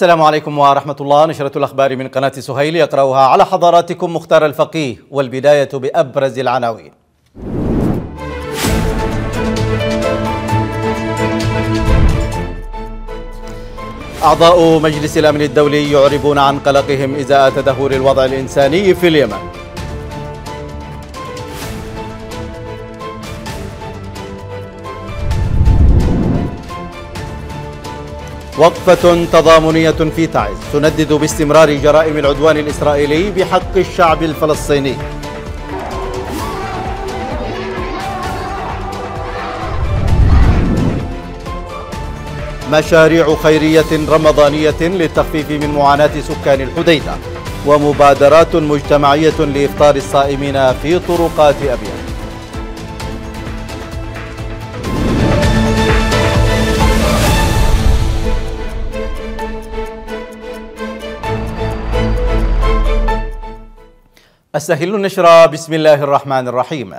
السلام عليكم ورحمة الله. نشرة الأخبار من قناة سهيل يقرأها على حضراتكم مختار الفقيه والبداية بأبرز العناوين. أعضاء مجلس الأمن الدولي يعربون عن قلقهم إزاء تدهور الوضع الإنساني في اليمن. وقفة تضامنية في تعز. تندد باستمرار جرائم العدوان الإسرائيلي بحق الشعب الفلسطيني. مشاريع خيرية رمضانية للتخفيف من معاناة سكان الحديدة. ومبادرات مجتمعية لإفطار الصائمين في طرقات أبيان أستهل النشرة بسم الله الرحمن الرحيم.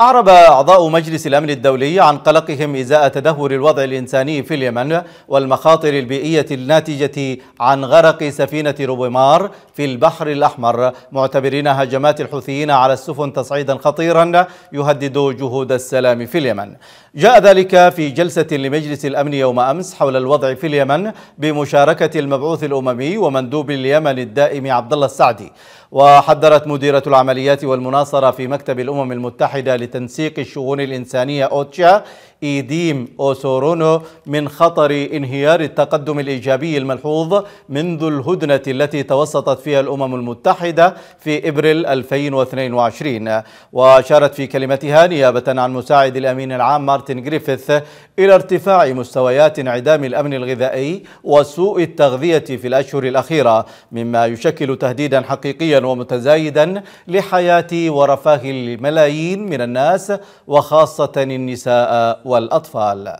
أعرب أعضاء مجلس الأمن الدولي عن قلقهم إزاء تدهور الوضع الإنساني في اليمن والمخاطر البيئية الناتجة عن غرق سفينة روبمار في البحر الأحمر. معتبرين هجمات الحوثيين على السفن تصعيدا خطيرا يهدد جهود السلام في اليمن. جاء ذلك في جلسة لمجلس الأمن يوم أمس حول الوضع في اليمن بمشاركة المبعوث الأممي ومندوب اليمن الدائم عبد الله السعدي. وحذرت مديرة العمليات والمناصرة في مكتب الأمم المتحدة لتنسيق الشؤون الإنسانية أوتشا إيديم أوسورونو من خطر انهيار التقدم الإيجابي الملحوظ منذ الهدنة التي توسطت فيها الأمم المتحدة في إبريل 2022 وأشارت في كلمتها نيابة عن مساعد الأمين العام مارتن جريفيث إلى ارتفاع مستويات انعدام الأمن الغذائي وسوء التغذية في الأشهر الأخيرة مما يشكل تهديدا حقيقيا ومتزايدا لحياة ورفاه الملايين من الناس وخاصة النساء والأطفال.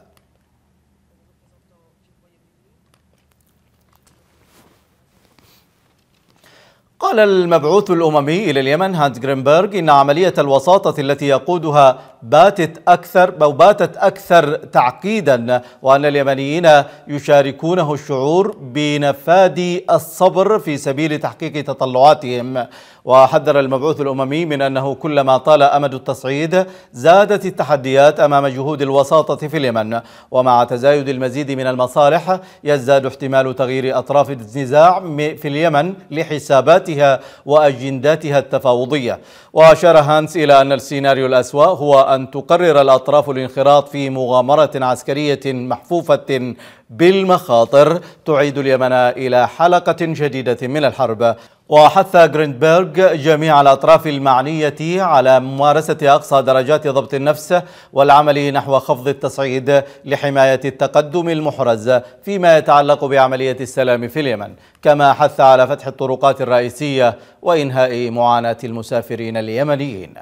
قال المبعوث الأممي إلى اليمن هانت جرينبرغ إن عملية الوساطة التي يقودها باتت أكثر أو باتت أكثر تعقيدا وأن اليمنيين يشاركونه الشعور بنفاد الصبر في سبيل تحقيق تطلعاتهم. وحذر المبعوث الأممي من أنه كلما طال أمد التصعيد زادت التحديات أمام جهود الوساطة في اليمن. ومع تزايد المزيد من المصالح يزداد احتمال تغيير أطراف النزاع في اليمن لحساباتها وأجنداتها التفاوضية. وأشار هانس إلى أن السيناريو الأسوأ هو أن تقرر الأطراف الانخراط في مغامرة عسكرية محفوفة بالمخاطر تعيد اليمن إلى حلقة جديدة من الحرب. وحث جرينبرغ جميع الأطراف المعنية على ممارسة أقصى درجات ضبط النفس والعمل نحو خفض التصعيد لحماية التقدم المحرز فيما يتعلق بعملية السلام في اليمن. كما حث على فتح الطرقات الرئيسية وإنهاء معاناة المسافرين اليمنيين.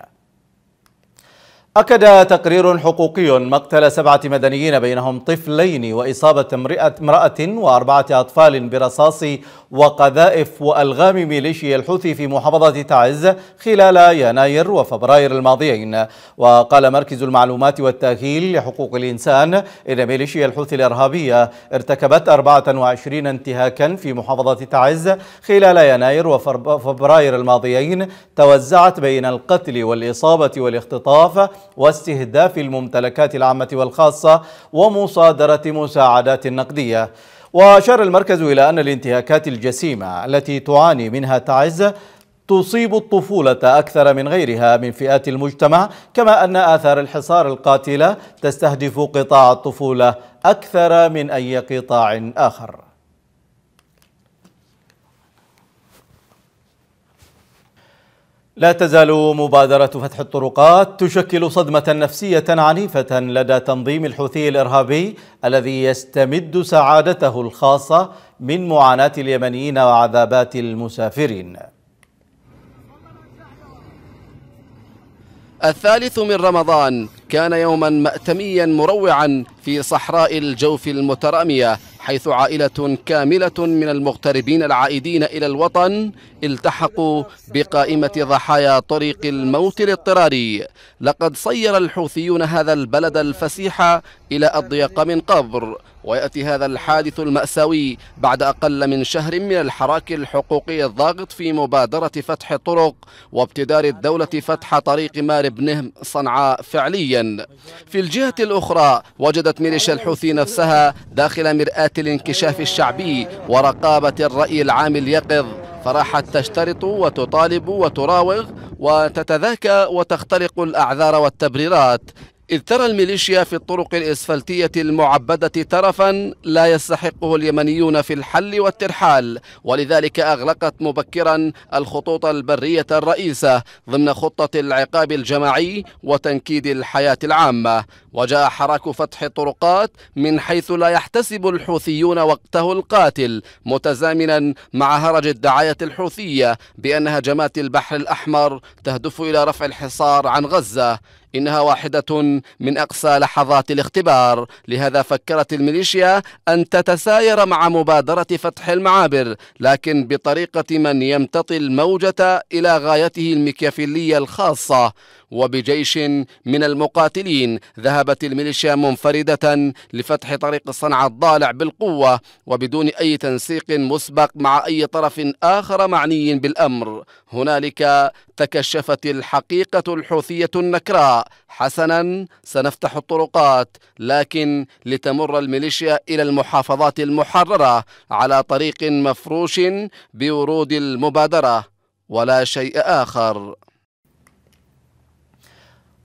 أكد تقرير حقوقي مقتل سبعة مدنيين بينهم طفلين وإصابة امرأة وأربعة أطفال برصاص وقذائف وألغام ميليشيا الحوثي في محافظة تعز خلال يناير وفبراير الماضيين. وقال مركز المعلومات والتأهيل لحقوق الإنسان إن ميليشيا الحوثي الإرهابية ارتكبت 24 انتهاكا في محافظة تعز خلال يناير وفبراير الماضيين توزعت بين القتل والإصابة والاختطاف واستهداف الممتلكات العامة والخاصة ومصادرة مساعدات نقدية. وأشار المركز إلى أن الانتهاكات الجسيمة التي تعاني منها تعز تصيب الطفولة أكثر من غيرها من فئات المجتمع كما أن آثار الحصار القاتلة تستهدف قطاع الطفولة أكثر من أي قطاع آخر. لا تزال مبادرة فتح الطرقات تشكل صدمة نفسية عنيفة لدى تنظيم الحوثي الإرهابي الذي يستمد سعادته الخاصة من معاناة اليمنيين وعذابات المسافرين. الثالث من رمضان كان يوما مأتميا مروعا في صحراء الجوف المترامية حيث عائلة كاملة من المغتربين العائدين إلى الوطن التحقوا بقائمة ضحايا طريق الموت الاضطراري. لقد صير الحوثيون هذا البلد الفسيح إلى أضيق من قبر ويأتي هذا الحادث المأساوي بعد أقل من شهر من الحراك الحقوقي الضاغط في مبادرة فتح الطرق وابتدار الدولة فتح طريق مارب نهم صنعاء فعليا. في الجهة الأخرى وجدت ميليشيا الحوثي نفسها داخل مرآة الانكشاف الشعبي ورقابة الرأي العام اليقظ. فراحت تشترط وتطالب وتراوغ وتتذاكى وتخترق الأعذار والتبريرات. إذ ترى الميليشيا في الطرق الإسفلتية المعبدة ترفا لا يستحقه اليمنيون في الحل والترحال ولذلك أغلقت مبكرا الخطوط البرية الرئيسة ضمن خطة العقاب الجماعي وتنكيد الحياة العامة. وجاء حراك فتح الطرقات من حيث لا يحتسب الحوثيون وقته القاتل متزامنا مع هرج الدعاية الحوثية بأن هجمات البحر الأحمر تهدف إلى رفع الحصار عن غزة. إنها واحدة من أقصى لحظات الاختبار. لهذا فكرت الميليشيا أن تتساير مع مبادرة فتح المعابر لكن بطريقة من يمتطي الموجة إلى غايته المكيافيلية الخاصة. وبجيش من المقاتلين ذهبت الميليشيا منفردة لفتح طريق صنعاء الضالع بالقوة وبدون أي تنسيق مسبق مع أي طرف آخر معني بالأمر. هنالك تكشفت الحقيقة الحوثية النكراء. حسنا سنفتح الطرقات لكن لتمر الميليشيا إلى المحافظات المحررة على طريق مفروش بورود المبادرة ولا شيء آخر.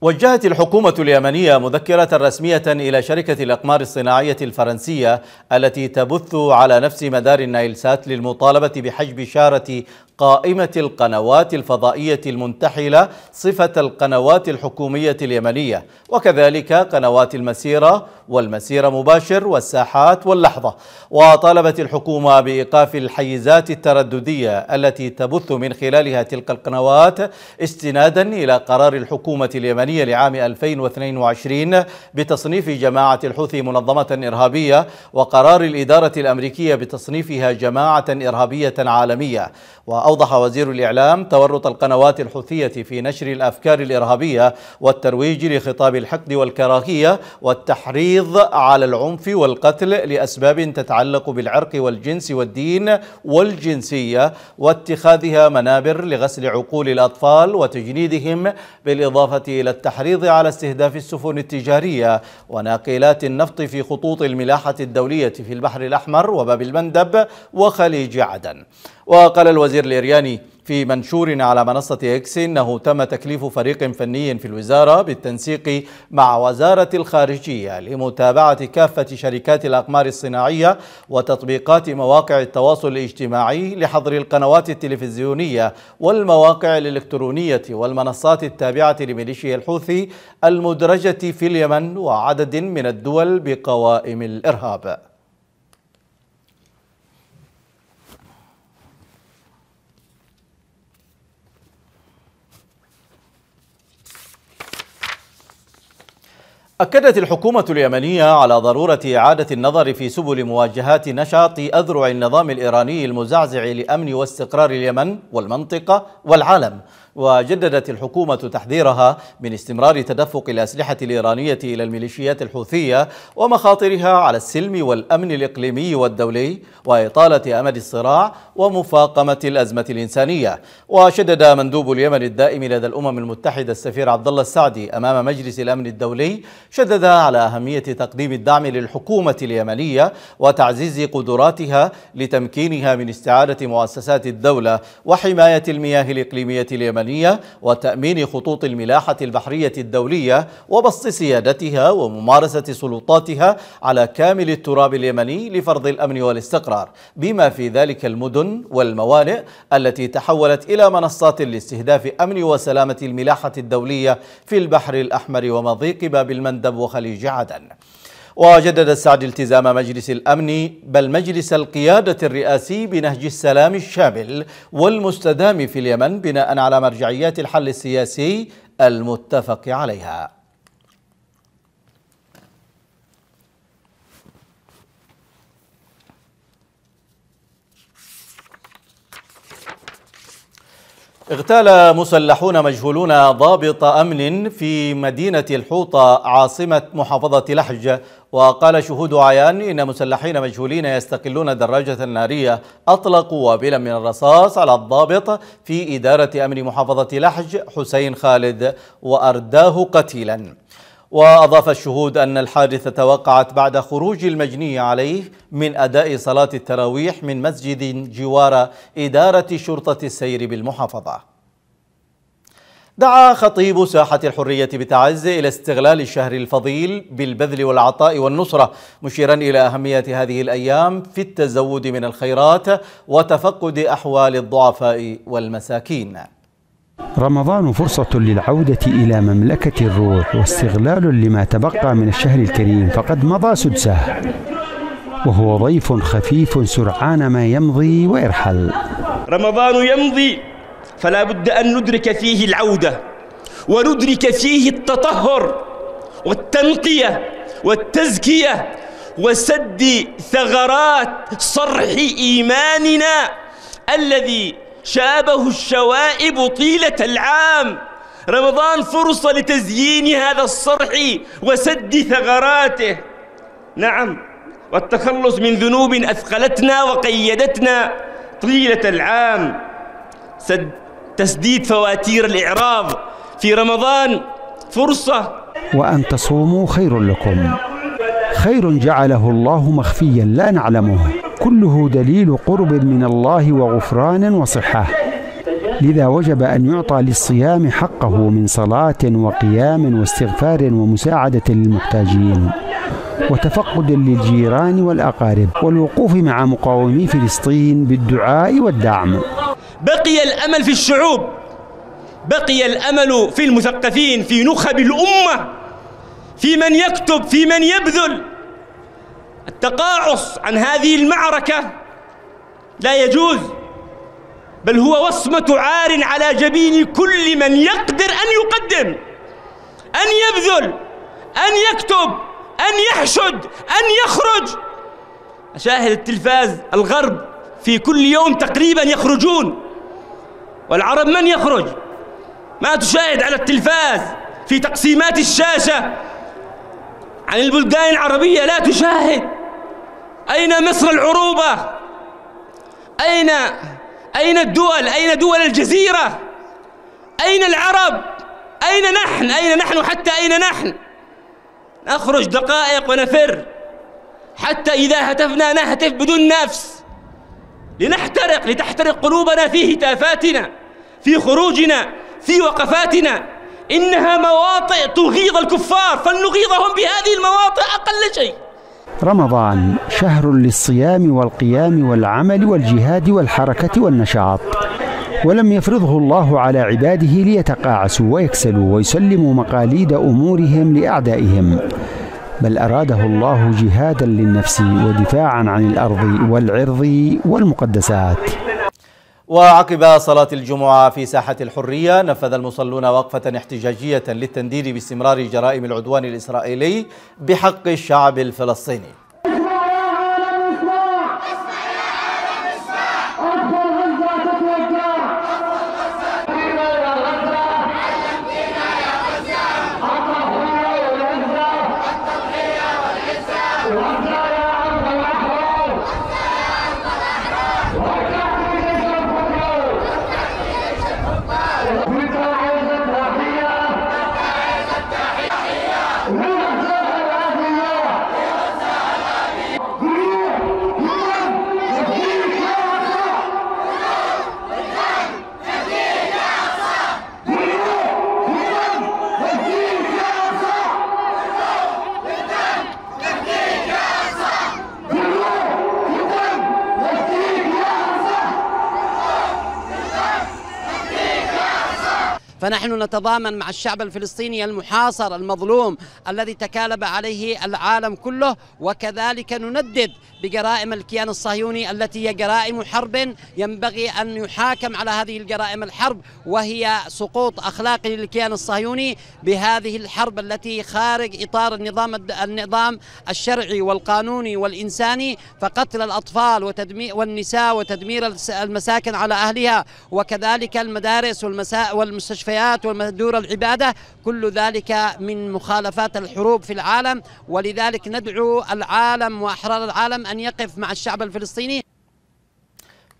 وجهت الحكومة اليمنية مذكرة رسمية إلى شركة الأقمار الصناعية الفرنسية التي تبث على نفس مدار النايلسات للمطالبة بحجب شارة قائمة القنوات الفضائية المنتحلة صفة القنوات الحكومية اليمنية وكذلك قنوات المسيرة والمسيرة مباشر والساحات واللحظة. وطالبت الحكومة بإيقاف الحيزات الترددية التي تبث من خلالها تلك القنوات استنادا إلى قرار الحكومة اليمنية لعام 2022 بتصنيف جماعة الحوثي منظمة إرهابية وقرار الإدارة الأمريكية بتصنيفها جماعة إرهابية عالمية. وأوضح وزير الإعلام تورط القنوات الحوثية في نشر الأفكار الإرهابية والترويج لخطاب الحقد والكراهية والتحريض على العنف والقتل لأسباب تتعلق بالعرق والجنس والدين والجنسية واتخاذها منابر لغسل عقول الأطفال وتجنيدهم بالإضافة إلى التحريض على استهداف السفن التجارية وناقلات النفط في خطوط الملاحة الدولية في البحر الأحمر وباب المندب وخليج عدن. وقال الوزير الإرياني في منشور على منصة إكس إنه تم تكليف فريق فني في الوزارة بالتنسيق مع وزارة الخارجية لمتابعة كافة شركات الأقمار الصناعية وتطبيقات مواقع التواصل الاجتماعي لحظر القنوات التلفزيونية والمواقع الإلكترونية والمنصات التابعة لميليشيا الحوثي المدرجة في اليمن وعدد من الدول بقوائم الإرهاب. أكدت الحكومة اليمنية على ضرورة إعادة النظر في سبل مواجهات نشاط أذرع النظام الإيراني المزعزع لأمن واستقرار اليمن والمنطقة والعالم. وجددت الحكومة تحذيرها من استمرار تدفق الأسلحة الإيرانية إلى الميليشيات الحوثية ومخاطرها على السلم والأمن الإقليمي والدولي وإطالة أمد الصراع ومفاقمة الأزمة الإنسانية. وشدد مندوب اليمن الدائم لدى الأمم المتحدة السفير عبد الله السعدي أمام مجلس الأمن الدولي شدد على أهمية تقديم الدعم للحكومة اليمنية وتعزيز قدراتها لتمكينها من استعادة مؤسسات الدولة وحماية المياه الإقليمية اليمنية. اليمنية وتأمين خطوط الملاحة البحرية الدولية وبسط سيادتها وممارسة سلطاتها على كامل التراب اليمني لفرض الأمن والاستقرار بما في ذلك المدن والموانئ التي تحولت إلى منصات لاستهداف أمن وسلامة الملاحة الدولية في البحر الأحمر ومضيق باب المندب وخليج عدن. وجدد السعد التزام مجلس الأمن بل مجلس القيادة الرئاسي بنهج السلام الشامل والمستدام في اليمن بناء على مرجعيات الحل السياسي المتفق عليها. اغتال مسلحون مجهولون ضابط أمن في مدينة الحوطة عاصمة محافظة لحج. وقال شهود عيان إن مسلحين مجهولين يستقلون دراجة نارية اطلقوا وابلا من الرصاص على الضابط في إدارة أمن محافظة لحج حسين خالد وأرداه قتيلا. وأضاف الشهود أن الحادثة وقعت بعد خروج المجني عليه من أداء صلاة التراويح من مسجد جوار إدارة شرطة السير بالمحافظة. دعا خطيب ساحة الحرية بتعز إلى استغلال الشهر الفضيل بالبذل والعطاء والنصرة مشيرا إلى أهمية هذه الأيام في التزود من الخيرات وتفقد أحوال الضعفاء والمساكين. رمضان فرصة للعودة إلى مملكة الروح واستغلال لما تبقى من الشهر الكريم فقد مضى سدسه. وهو ضيف خفيف سرعان ما يمضي ويرحل. رمضان يمضي فلا بد أن ندرك فيه العودة وندرك فيه التطهر والتنقية والتزكية وسد ثغرات صرح إيماننا الذي شابه الشوائب طيلة العام. رمضان فرصة لتزيين هذا الصرح وسد ثغراته. نعم والتخلص من ذنوب أثقلتنا وقيدتنا طيلة العام. سد تسديد فواتير الإعراض في رمضان فرصة. وأن تصوموا خير لكم. خير جعله الله مخفيا لا نعلمه. كله دليل قرب من الله وغفران وصحة. لذا وجب أن يعطى للصيام حقه من صلاة وقيام واستغفار ومساعدة للمحتاجين وتفقد للجيران والأقارب والوقوف مع مقاومي فلسطين بالدعاء والدعم. بقي الأمل في الشعوب بقي الأمل في المثقفين في نخب الأمة في من يكتب في من يبذل. التقاعس عن هذه المعركة لا يجوز بل هو وصمة عار على جبين كل من يقدر أن يقدم أن يبذل أن يكتب أن يحشد أن يخرج. أشاهد التلفاز الغرب في كل يوم تقريبا يخرجون والعرب من يخرج؟ ما تشاهد على التلفاز في تقسيمات الشاشة عن البلدان العربية لا تشاهد. أين مصر العروبة؟ أين أين الدول؟ أين دول الجزيرة؟ أين العرب؟ أين نحن؟ أين نحن؟ حتى أين نحن؟ نخرج دقائق ونفر حتى إذا هتفنا نهتف بدون نفس. لنحترق لتحترق قلوبنا في هتافاتنا في خروجنا في وقفاتنا. إنها مواطئ تغيظ الكفار فلنغيظهم بهذه المواطئ أقل شيء. رمضان شهر للصيام والقيام والعمل والجهاد والحركة والنشاط. ولم يفرضه الله على عباده ليتقاعسوا ويكسلوا ويسلموا مقاليد أمورهم لأعدائهم. بل أراده الله جهادا للنفس ودفاعا عن الأرض والعرض والمقدسات. وعقب صلاة الجمعة في ساحة الحرية نفذ المصلون وقفة احتجاجية للتنديد باستمرار جرائم العدوان الإسرائيلي بحق الشعب الفلسطيني. فنحن نتضامن مع الشعب الفلسطيني المحاصر المظلوم الذي تكالب عليه العالم كله وكذلك نندد بجرائم الكيان الصهيوني التي هي جرائم حرب ينبغي أن يحاكم على هذه الجرائم الحرب وهي سقوط أخلاقي للكيان الصهيوني بهذه الحرب التي خارج إطار النظام النظام الشرعي والقانوني والإنساني فقتل الأطفال وتدمير والنساء وتدمير المساكن على أهلها وكذلك المدارس والمستشفيات والدور العبادة كل ذلك من مخالفات الحروب في العالم. ولذلك ندعو العالم وأحرار العالم أن يقف مع الشعب الفلسطيني.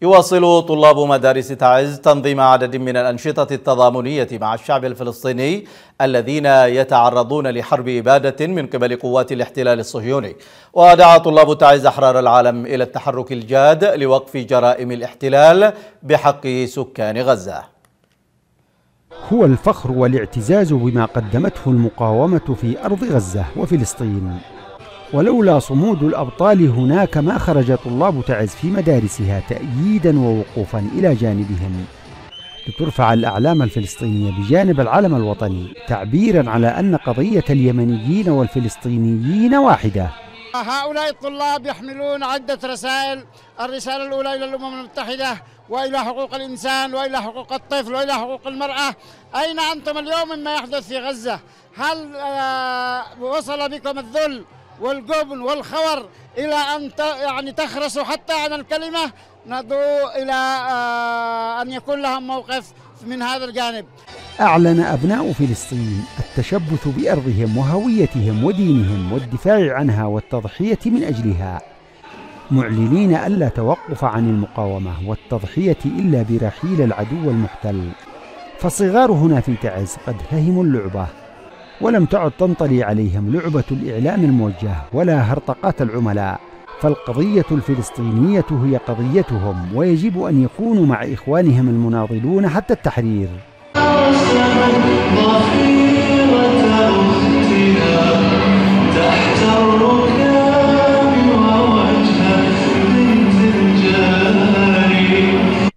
يواصل طلاب مدارس تعز تنظيم عدد من الأنشطة التضامنية مع الشعب الفلسطيني الذين يتعرضون لحرب إبادة من قبل قوات الاحتلال الصهيوني. ودعا طلاب تعز أحرار العالم إلى التحرك الجاد لوقف جرائم الاحتلال بحق سكان غزة. هو الفخر والاعتزاز بما قدمته المقاومة في أرض غزة وفلسطين. ولولا صمود الأبطال هناك ما خرج طلاب تعز في مدارسها تأييدا ووقوفا إلى جانبهم. لترفع الأعلام الفلسطينية بجانب العلم الوطني تعبيرا على أن قضية اليمنيين والفلسطينيين واحدة. هؤلاء الطلاب يحملون عدة رسائل الرسالة الأولى إلى الأمم المتحدة وإلى حقوق الإنسان وإلى حقوق الطفل وإلى حقوق المرأة. أين أنتم اليوم مما يحدث في غزة؟ هل آه، وصل بكم الذل والجبن والخور إلى أن يعني تخرسوا حتى عن الكلمة؟ ندعو إلى آه، أن يكون لهم موقف من هذا الجانب. أعلن أبناء فلسطين التشبث بأرضهم وهويتهم ودينهم والدفاع عنها والتضحية من أجلها. معلنين ألا توقف عن المقاومة والتضحية إلا برحيل العدو المحتل. فالصغار هنا في تعز قد فهموا اللعبة. ولم تعد تنطلي عليهم لعبة الإعلام الموجه ولا هرطقات العملاء. فالقضية الفلسطينية هي قضيتهم ويجب أن يكونوا مع إخوانهم المناضلون حتى التحرير.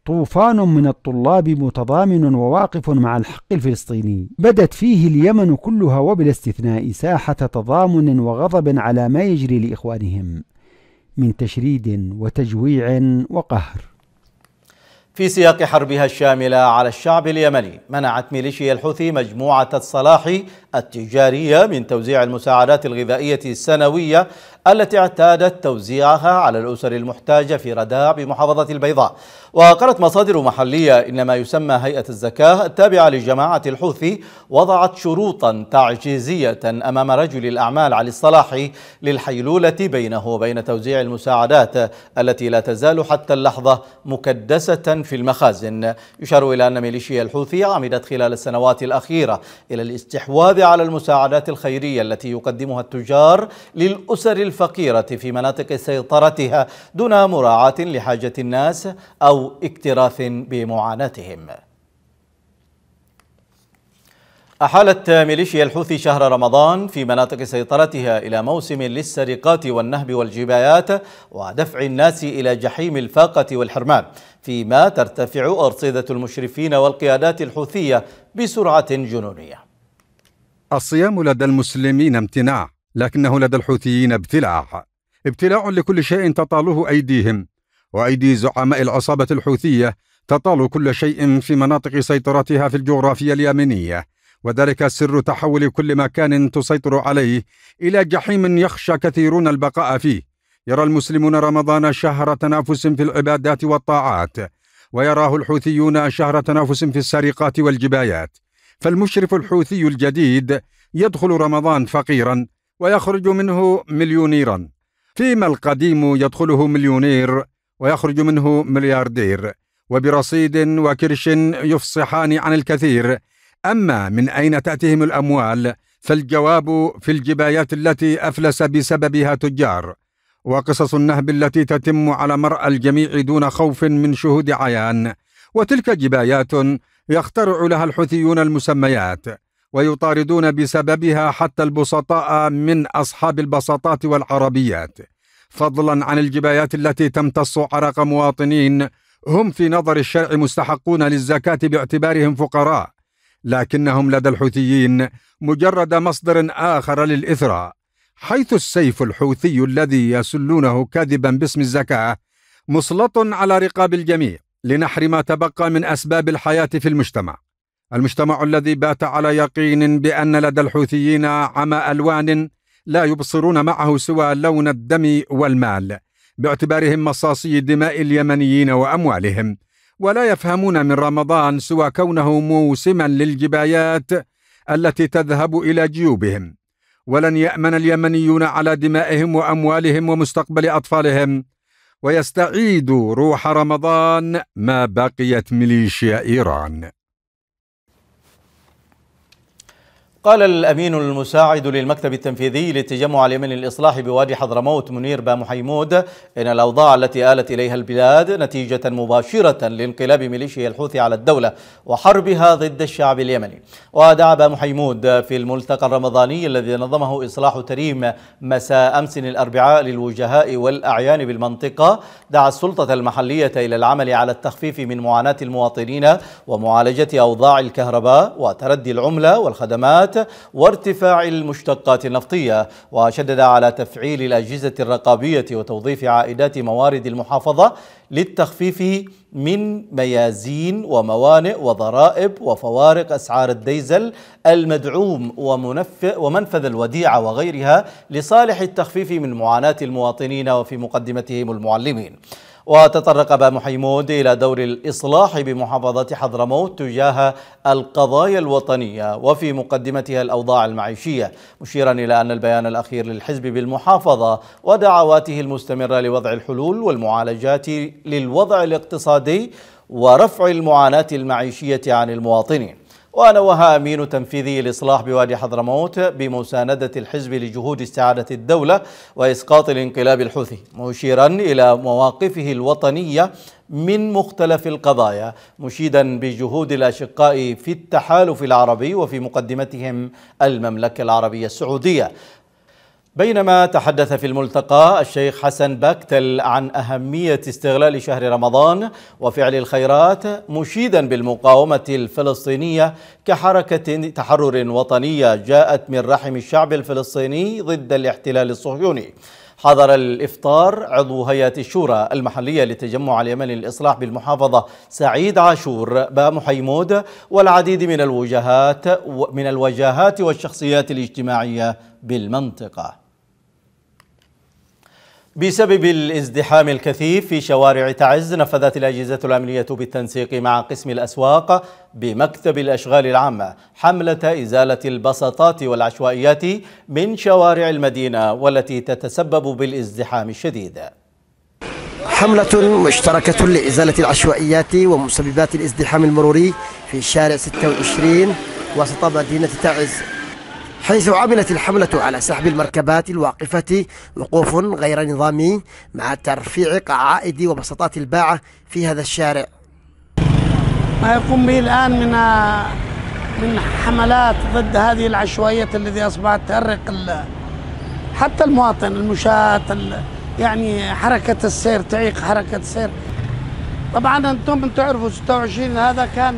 طوفان من الطلاب متضامن وواقف مع الحق الفلسطيني. بدت فيه اليمن كلها وبلا استثناء ساحة تضامن وغضب على ما يجري لإخوانهم من تشريد وتجويع وقهر. في سياق حربها الشاملة على الشعب اليمني منعت ميليشيا الحوثي مجموعة الصلاح التجارية من توزيع المساعدات الغذائية السنوية التي اعتادت توزيعها على الأسر المحتاجة في رداء بمحافظة البيضاء. وقالت مصادر محلية إن ما يسمى هيئة الزكاة التابعة لجماعة الحوثي وضعت شروطا تعجيزية أمام رجل الأعمال علي الصلاحي للحيلولة بينه وبين توزيع المساعدات التي لا تزال حتى اللحظة مكدسة في المخازن. يشار إلى أن ميليشيا الحوثي عمدت خلال السنوات الأخيرة إلى الاستحواذ على المساعدات الخيرية التي يقدمها التجار للأسر الفقيرة في مناطق سيطرتها دون مراعاة لحاجة الناس أو اكتراث بمعاناتهم. أحالت ميليشيا الحوثي شهر رمضان في مناطق سيطرتها إلى موسم للسرقات والنهب والجبايات ودفع الناس إلى جحيم الفاقة والحرمان فيما ترتفع أرصدة المشرفين والقيادات الحوثية بسرعة جنونية. الصيام لدى المسلمين امتناع لكنه لدى الحوثيين ابتلاع. ابتلاع لكل شيء تطاله أيديهم وأيدي زعماء العصابة الحوثية تطال كل شيء في مناطق سيطرتها في الجغرافيا اليمنية وذلك سر تحول كل مكان تسيطر عليه إلى جحيم يخشى كثيرون البقاء فيه. يرى المسلمون رمضان شهر تنافس في العبادات والطاعات ويراه الحوثيون شهر تنافس في السرقات والجبايات. فالمشرف الحوثي الجديد يدخل رمضان فقيرا ويخرج منه مليونيرا. فيما القديم يدخله مليونير ويخرج منه ملياردير. وبرصيد وكرش يفصحان عن الكثير. أما من أين تأتيهم الأموال؟ فالجواب في الجبايات التي أفلس بسببها تجار. وقصص النهب التي تتم على مرأى الجميع دون خوف من شهود عيان. وتلك جبايات يخترع لها الحوثيون المسميات. ويطاردون بسببها حتى البسطاء من أصحاب البساطات والعربيات. فضلا عن الجبايات التي تمتص عرق مواطنين هم في نظر الشرع مستحقون للزكاة باعتبارهم فقراء. لكنهم لدى الحوثيين مجرد مصدر آخر للإثراء حيث السيف الحوثي الذي يسلونه كذبا باسم الزكاة مسلط على رقاب الجميع لنحر ما تبقى من أسباب الحياة في المجتمع. المجتمع الذي بات على يقين بأن لدى الحوثيين عمى ألوان لا يبصرون معه سوى لون الدم والمال باعتبارهم مصاصي دماء اليمنيين وأموالهم. ولا يفهمون من رمضان سوى كونه موسما للجبايات التي تذهب إلى جيوبهم. ولن يأمن اليمنيون على دمائهم وأموالهم ومستقبل أطفالهم. ويستعيدوا روح رمضان ما بقيت ميليشيا إيران. قال الأمين المساعد للمكتب التنفيذي للتجمع اليمني للإصلاح بوادي حضرموت منير بامحيمود إن الأوضاع التي آلت إليها البلاد نتيجة مباشرة لانقلاب ميليشيا الحوثي على الدولة وحربها ضد الشعب اليمني. ودعا بامحيمود في الملتقى الرمضاني الذي نظمه إصلاح تريم مساء أمس الأربعاء للوجهاء والأعيان بالمنطقة. دعا السلطة المحلية إلى العمل على التخفيف من معاناة المواطنين ومعالجة أوضاع الكهرباء وتردي العملة والخدمات وارتفاع المشتقات النفطية وشدد على تفعيل الأجهزة الرقابية وتوظيف عائدات موارد المحافظة للتخفيف من ميازين وموانئ وضرائب وفوارق أسعار الديزل المدعوم ومنفذ الوديعة وغيرها لصالح التخفيف من معاناة المواطنين وفي مقدمتهم المعلمين. وتطرق أبا محيمود إلى دور الإصلاح بمحافظة حضرموت تجاه القضايا الوطنية وفي مقدمتها الأوضاع المعيشية مشيرا إلى أن البيان الأخير للحزب بالمحافظة ودعواته المستمرة لوضع الحلول والمعالجات للوضع الاقتصادي ورفع المعاناة المعيشية عن المواطنين. ونوه أمين تنفيذي الإصلاح بوادي حضرموت بمساندة الحزب لجهود استعادة الدولة وإسقاط الانقلاب الحوثي مشيرا إلى مواقفه الوطنية من مختلف القضايا مشيدا بجهود الأشقاء في التحالف العربي وفي مقدمتهم المملكة العربية السعودية. بينما تحدث في الملتقى الشيخ حسن باكتل عن أهمية استغلال شهر رمضان وفعل الخيرات مشيدا بالمقاومة الفلسطينية كحركة تحرر وطنية جاءت من رحم الشعب الفلسطيني ضد الاحتلال الصهيوني. حضر الإفطار عضو هيئة الشورى المحلية لتجمع اليمن للإصلاح بالمحافظة سعيد عاشور بامحيمود والعديد من الوجهات من الوجهات والشخصيات الاجتماعية بالمنطقة. بسبب الازدحام الكثيف في شوارع تعز نفذت الأجهزة الأمنية بالتنسيق مع قسم الأسواق بمكتب الأشغال العامة حملة إزالة البساطات والعشوائيات من شوارع المدينة والتي تتسبب بالازدحام الشديد. حملة مشتركة لإزالة العشوائيات ومسببات الازدحام المروري في شارع 26 وسط مدينة تعز. حيث عملت الحملة على سحب المركبات الواقفة وقوف غير نظامي مع ترفيع قعائد وبساطات الباعة في هذا الشارع. ما يقوم به الآن من من حملات ضد هذه العشوائيات التي أصبحت تأرق حتى المواطن المشاة يعني حركة السير تعيق حركة السير. طبعا أنتم تعرفوا 26 هذا كان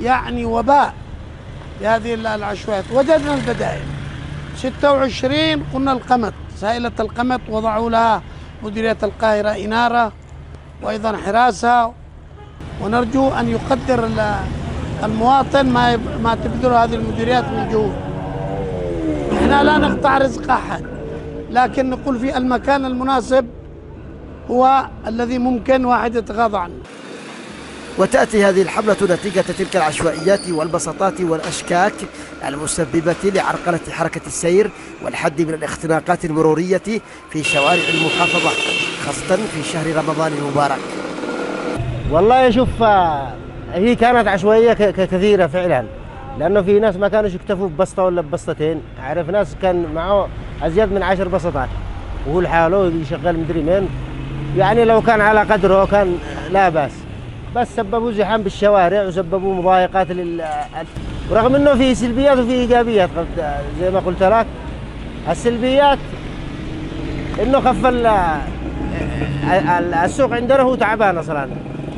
يعني وباء. لهذه العشوائيات. وجدنا البدائل. 26 قلنا القمط. سائلة القمط وضعوا لها مديرية القاهرة إنارة وأيضا حراسة. ونرجو أن يقدر المواطن ما ما تبذله هذه المديريات من جهود. إحنا لا نقطع رزق أحد. لكن نقول في المكان المناسب هو الذي ممكن واحد يتغاضى عنه. وتأتي هذه الحملة نتيجة تلك العشوائيات والبساطات والأشكاك المسببة لعرقلة حركة السير والحد من الاختناقات المرورية في شوارع المحافظة خاصة في شهر رمضان المبارك. والله شوف هي كانت عشوائية كثيرة فعلا لأنه في ناس ما كانوا يكتفوا ببسطة ولا ببسطتين. عارف ناس كان معه أزيد من عشر بسطات وهو لحاله يشغل مدري مين. يعني لو كان على قدره كان لا بأس. بس سببوا زحام بالشوارع وسببوا مضايقات لل رغم إنه في سلبيات وفي إيجابيات زي ما قلت لك. السلبيات إنه خف السوق عندنا هو تعبان أصلا.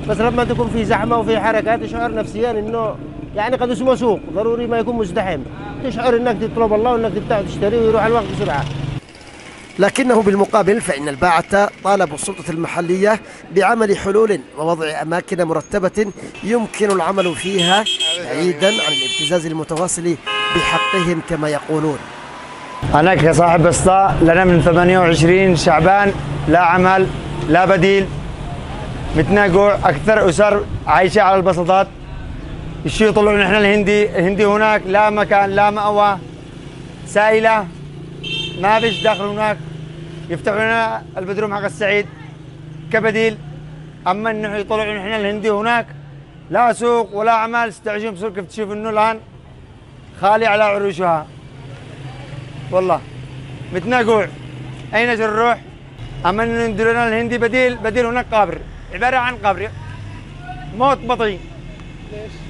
بس لما تكون في زحمة وفي حركات تشعر نفسيا إنه يعني قد اسمه سوق ضروري ما يكون مزدحم. تشعر إنك تطلب الله وإنك تبتاع تشتري ويروح الوقت بسرعة. لكنه بالمقابل فإن الباعة طالبوا السلطة المحلية بعمل حلول ووضع أماكن مرتبة يمكن العمل فيها بعيدا عن الابتزاز المتواصل بحقهم كما يقولون. أنا كصاحب بسطاء لنا من 28 شعبان لا عمل لا بديل. متنقع أكثر أسر عايشة على البسطات الشيء يطلعون إحنا الهندي الهندي هناك لا مكان لا مأوى. سائلة. ما فيش داخل هناك يفتحوا لنا البدروم حق السعيد كبديل. أما إنه يطلعون إحنا الهندي هناك لا سوق ولا أعمال استعجلوا بسوق كيف تشوف إنه الآن خالي على عروشها. والله متنقوع أين نروح أما إنه يندوا لنا الهندي بديل بديل هناك قبر عبارة عن قبر موت بطيء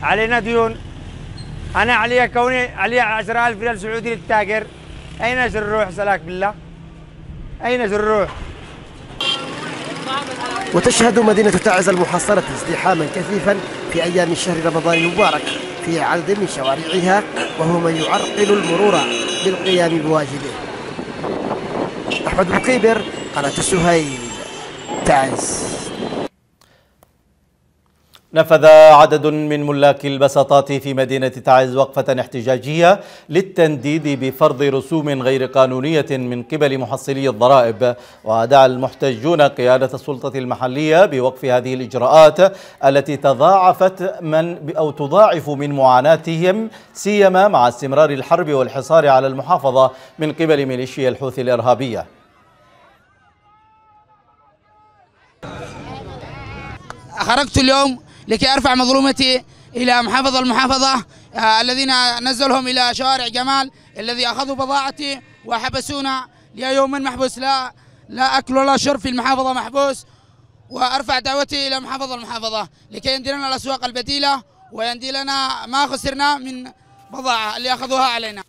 علينا ديون. أنا علي كوني علي 10000 ريال سعودي للتاجر. أين نروح سلاك بالله؟ أين نروح وتشهد مدينة تعز المحصنة ازدحاما كثيفا في أيام شهر رمضان المبارك في عدد من شوارعها وهو من يعرقل المرور بالقيام بواجبه. أحمد بكيبر قناة سهيل تعز. نفذ عدد من ملاك البساطات في مدينة تعز وقفة احتجاجية للتنديد بفرض رسوم غير قانونية من قبل محصلي الضرائب. ودعا المحتجون قيادة السلطة المحلية بوقف هذه الإجراءات التي تضاعفت من أو تضاعف من معاناتهم سيما مع استمرار الحرب والحصار على المحافظة من قبل ميليشيا الحوثي الإرهابية. خرجت اليوم لكي أرفع مظلومتي إلى محافظ المحافظة آه الذين نزلهم إلى شوارع جمال الذي أخذوا بضاعتي وحبسونا ليوما محبوس. لا لا أكل ولا شرب في المحافظة محبوس. وأرفع دعوتي إلى محافظ المحافظة لكي يندي لنا الأسواق البديلة ويندي لنا ما خسرنا من بضاعة اللي أخذوها علينا.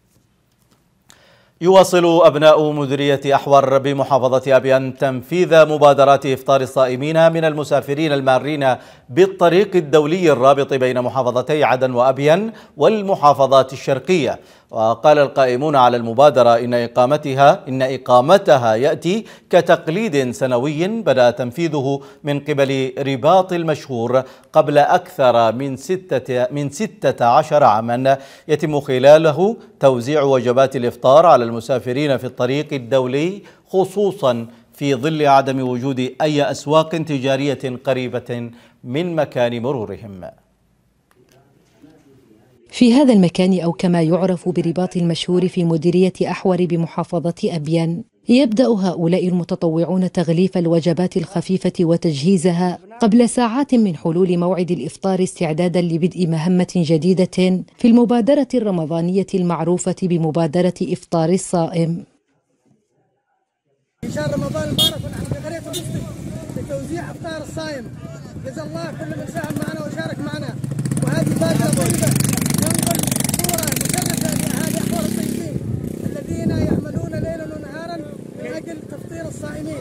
يواصل أبناء مديرية أحور بمحافظة أبيان تنفيذ مبادرات إفطار الصائمين من المسافرين المارين بالطريق الدولي الرابط بين محافظتي عدن وأبيان والمحافظات الشرقية. وقال القائمون على المبادرة إن إقامتها إن إقامتها يأتي كتقليد سنوي بدأ تنفيذه من قبل رباط المشهور قبل أكثر من ستة من ستة عشر عاما. يتم خلاله توزيع وجبات الإفطار على المسافرين في الطريق الدولي خصوصا في ظل عدم وجود أي أسواق تجارية قريبة من مكان مرورهم. في هذا المكان أو كما يعرف برباط المشهور في مديرية أحور بمحافظة أبيان يبدأ هؤلاء المتطوعون تغليف الوجبات الخفيفة وتجهيزها قبل ساعات من حلول موعد الإفطار استعدادا لبدء مهمة جديدة في المبادرة الرمضانية المعروفة بمبادرة إفطار الصائم. إن شهر رمضان المبارك ونحن في قرية المسلم لتوزيع إفطار الصائم. جزا الله كل من ساهم معنا وشارك معنا. وهذه بادرة طيبة. من أجل تفطير الصائمين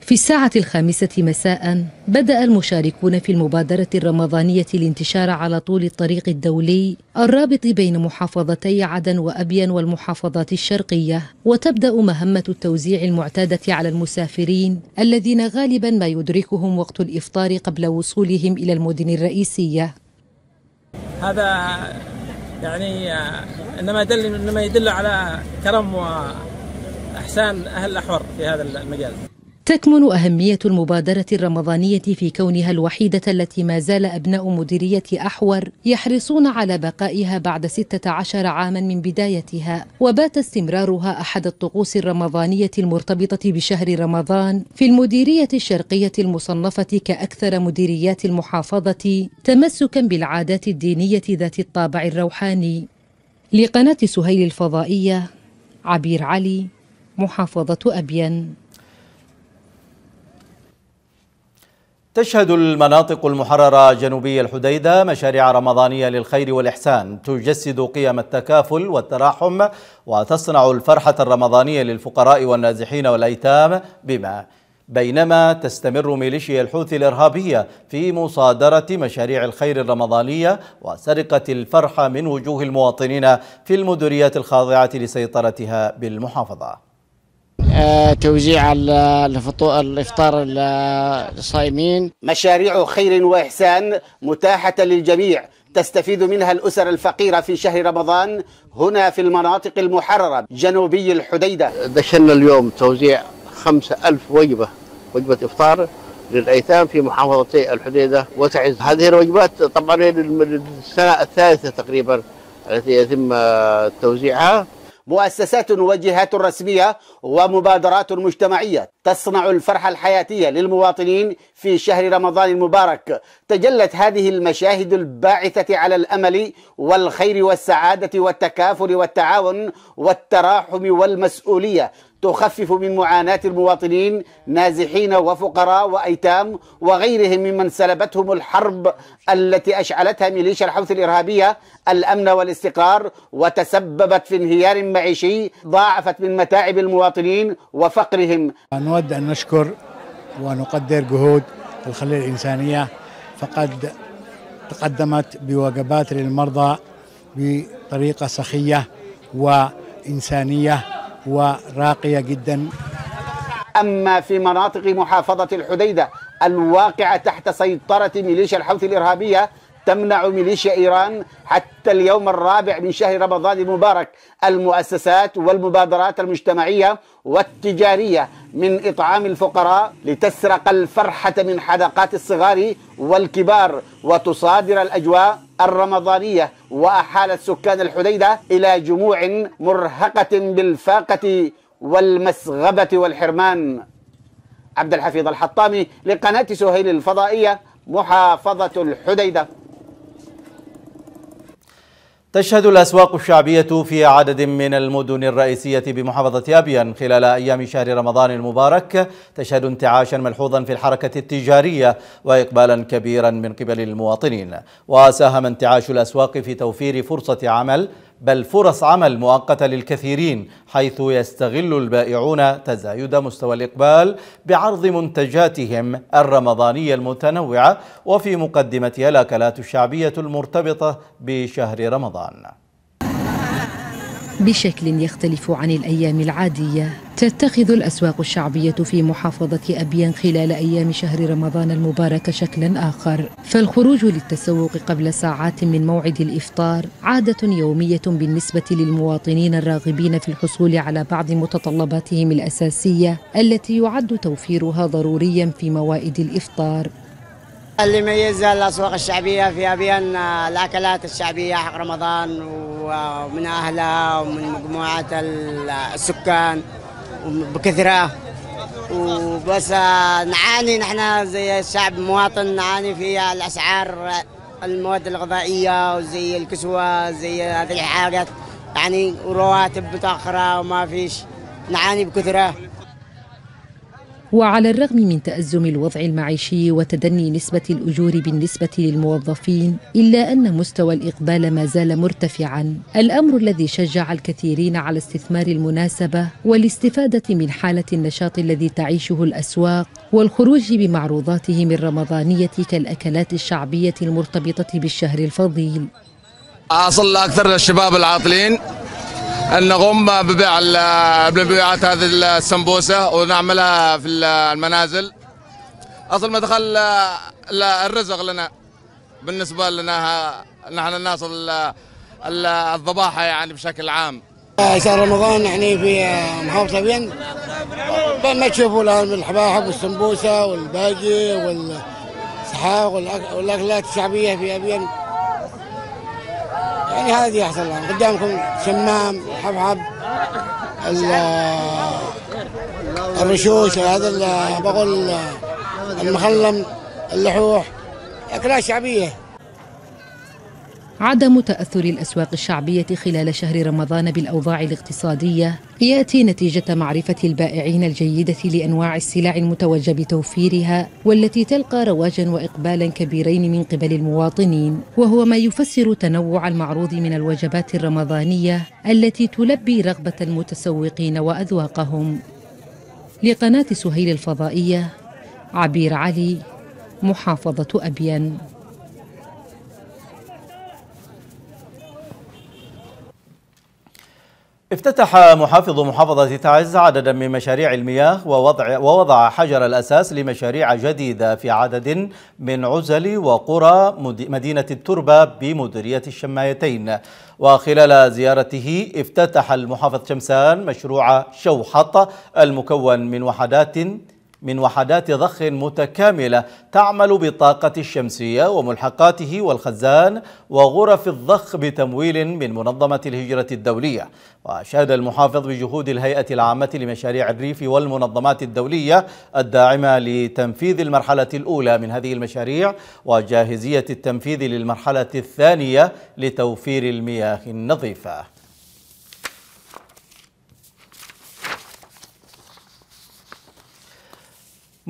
في الساعة الخامسة مساء بدأ المشاركون في المبادرة الرمضانية الانتشار على طول الطريق الدولي الرابط بين محافظتي عدن وأبين والمحافظات الشرقية وتبدأ مهمة التوزيع المعتادة على المسافرين الذين غالبا ما يدركهم وقت الإفطار قبل وصولهم إلى المدن الرئيسية. هذا يعني إنما يدل إنما يدل على كرم واحسان أهل الأحور في هذا المجال. تكمن أهمية المبادرة الرمضانية في كونها الوحيدة التي ما زال أبناء مديرية أحور يحرصون على بقائها بعد 16 عاما من بدايتها وبات استمرارها أحد الطقوس الرمضانية المرتبطة بشهر رمضان في المديرية الشرقية المصنفة كأكثر مديريات المحافظة تمسكا بالعادات الدينية ذات الطابع الروحاني لقناة سهيل الفضائية عبير علي محافظة أبين تشهد المناطق المحررة جنوبي الحديدة مشاريع رمضانية للخير والإحسان. تجسد قيم التكافل والتراحم وتصنع الفرحة الرمضانية للفقراء والنازحين والأيتام بما بينما تستمر ميليشيا الحوثي الإرهابية في مصادرة مشاريع الخير الرمضانية وسرقة الفرحة من وجوه المواطنين في المديريات الخاضعة لسيطرتها بالمحافظة. توزيع الفطور الإفطار للصائمين. مشاريع خير وإحسان متاحة للجميع. تستفيد منها الأسر الفقيرة في شهر رمضان. هنا في المناطق المحررة جنوبي الحديدة. دشنا اليوم توزيع خمسة ألف وجبة وجبة إفطار للأيتام في محافظتي الحديدة. وتعز هذه الوجبات طبعا السنة الثالثة تقريبا التي يتم توزيعها. مؤسسات وجهات رسمية ومبادرات مجتمعية تصنع الفرحة الحياتية للمواطنين في شهر رمضان المبارك. تجلت هذه المشاهد الباعثة على الأمل والخير والسعادة والتكافل والتعاون والتراحم والمسؤولية. تخفف من معاناة المواطنين نازحين وفقراء وأيتام وغيرهم ممن سلبتهم الحرب التي أشعلتها ميليشيا الحوثي الإرهابية الأمن والاستقرار وتسببت في انهيار معيشي ضاعفت من متاعب المواطنين وفقرهم. نود أن نشكر ونقدر جهود الخلية الإنسانية فقد تقدمت بوجبات للمرضى بطريقة سخية وإنسانية وراقية جدا. أما في مناطق محافظة الحديدة الواقعة تحت سيطرة ميليشيا الحوثي الإرهابية تمنع ميليشيا إيران حتى اليوم الرابع من شهر رمضان المبارك. المؤسسات والمبادرات المجتمعية والتجارية من إطعام الفقراء لتسرق الفرحة من حدقات الصغار والكبار وتصادر الأجواء الرمضانية وأحالت سكان الحديدة إلى جموع مرهقة بالفاقة والمسغبة والحرمان. عبد الحفيظ الحطامي لقناة سهيل الفضائية محافظة الحديدة. تشهد الأسواق الشعبية في عدد من المدن الرئيسية بمحافظة أبين خلال أيام شهر رمضان المبارك. تشهد انتعاشا ملحوظا في الحركة التجارية وإقبالا كبيرا من قبل المواطنين. وساهم انتعاش الأسواق في توفير فرصة عمل بل فرص عمل مؤقتة للكثيرين حيث يستغل البائعون تزايد مستوى الإقبال بعرض منتجاتهم الرمضانية المتنوعة وفي مقدمتها الأكلات الشعبية المرتبطة بشهر رمضان. بشكل يختلف عن الأيام العادية. تتخذ الأسواق الشعبية في محافظة أبين خلال أيام شهر رمضان المبارك شكلا آخر. فالخروج للتسوق قبل ساعات من موعد الإفطار عادة يومية بالنسبة للمواطنين الراغبين في الحصول على بعض متطلباتهم الأساسية التي يعد توفيرها ضروريا في موائد الإفطار. اللي يميز الاسواق الشعبية في ابين الأكلات الشعبية حق رمضان ومن أهلها ومن مجموعات السكان بكثرة. وبس نعاني نحن زي الشعب مواطن نعاني في الأسعار المواد الغذائية وزي الكسوة زي هذه الحاجات. يعني ورواتب متأخرة وما فيش. نعاني بكثرة. وعلى الرغم من تأزم الوضع المعيشي وتدني نسبة الأجور بالنسبة للموظفين إلا أن مستوى الإقبال ما زال مرتفعا. الأمر الذي شجع الكثيرين على استثمار المناسبة والاستفادة من حالة النشاط الذي تعيشه الأسواق والخروج بمعروضاتهم الرمضانية كالأكلات الشعبية المرتبطة بالشهر الفضيل. أصل أكثر الشباب العاطلين نقوم ببيع بمبيعات هذه السمبوسة ونعملها في المنازل. أصل مدخل الرزق لنا. بالنسبة لنا نحن الناس الضباحه يعني بشكل عام. شهر رمضان يعني في محافظة ابين ما تشوفوا الآن الحباحب والسمبوسه والباقي والسحاق والأكلات الشعبية في ابين يعني هذه يحصل الان قدامكم شمام حبحب الرشوش هذا بقول المخلم اللحوح أكلات شعبية. عدم تأثر الأسواق الشعبية خلال شهر رمضان بالأوضاع الاقتصادية يأتي نتيجة معرفة البائعين الجيدة لأنواع السلع المتوجة بتوفيرها والتي تلقى رواجا وإقبالا كبيرين من قبل المواطنين وهو ما يفسر تنوع المعروض من الوجبات الرمضانية التي تلبي رغبة المتسوقين وأذواقهم. لقناة سهيل الفضائية عبير علي محافظة أبين افتتح محافظ محافظة تعز عددا من مشاريع المياه ووضع, ووضع حجر الأساس لمشاريع جديدة في عدد من عزل وقرى مدينة التربة بمديرية الشمايتين. وخلال زيارته افتتح المحافظ شمسان مشروع شوحط المكون من وحدات من وحدات ضخ متكاملة تعمل بالطاقة الشمسية وملحقاته والخزان وغرف الضخ بتمويل من منظمة الهجرة الدولية. وأشاد المحافظ بجهود الهيئة العامة لمشاريع الريف والمنظمات الدولية الداعمة لتنفيذ المرحلة الأولى من هذه المشاريع وجاهزية التنفيذ للمرحلة الثانية لتوفير المياه النظيفة.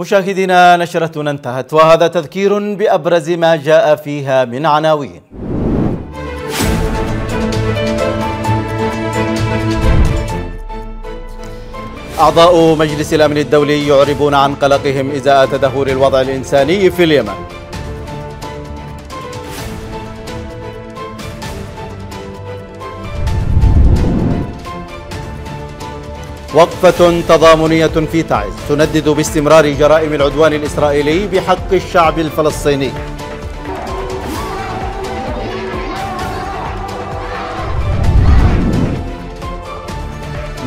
مشاهدينا نشرتنا انتهت وهذا تذكير بأبرز ما جاء فيها من عناوين. أعضاء مجلس الأمن الدولي يعربون عن قلقهم إزاء تدهور الوضع الإنساني في اليمن. وقفة تضامنية في تعز تندد باستمرار جرائم العدوان الإسرائيلي بحق الشعب الفلسطيني.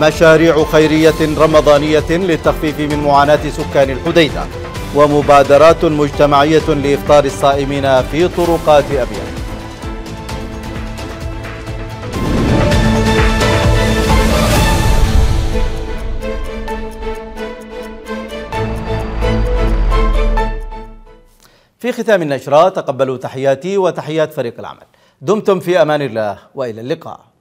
مشاريع خيرية رمضانية للتخفيف من معاناة سكان الحديدة ومبادرات مجتمعية لإفطار الصائمين في طرقات أبيان في ختام النشرة تقبلوا تحياتي وتحيات فريق العمل. دمتم في أمان الله وإلى اللقاء.